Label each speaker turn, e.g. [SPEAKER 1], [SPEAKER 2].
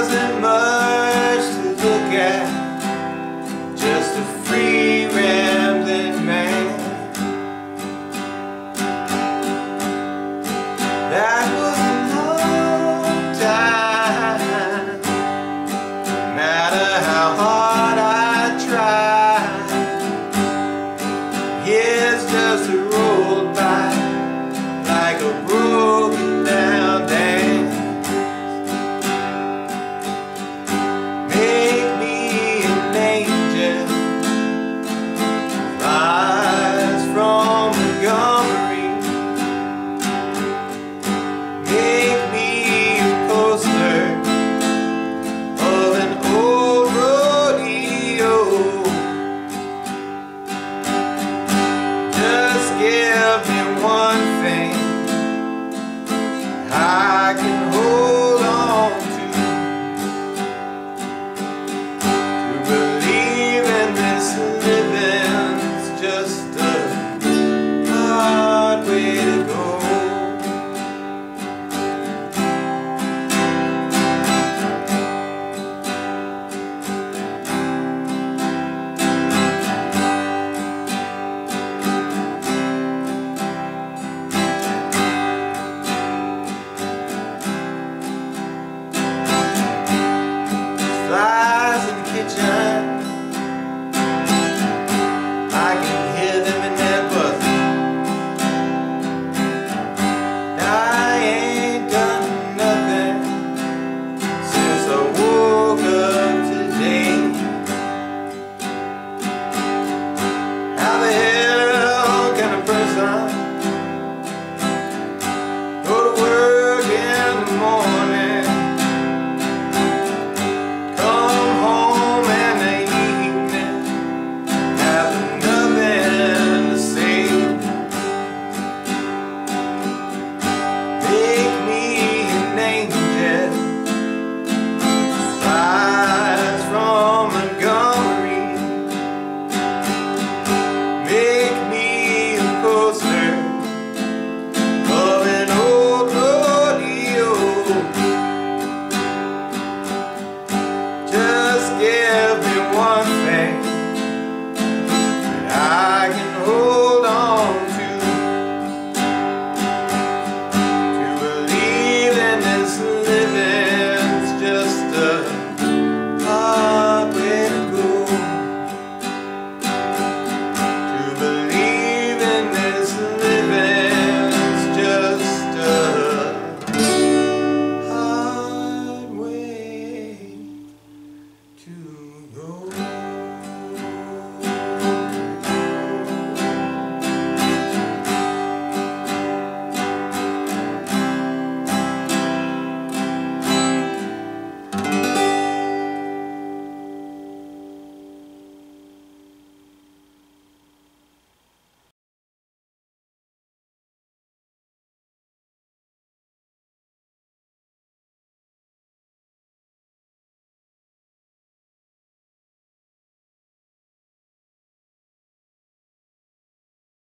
[SPEAKER 1] wasn't much to look at, just a free rambling man. That was a long time, no matter how hard I tried. years just a one thing I can Yeah.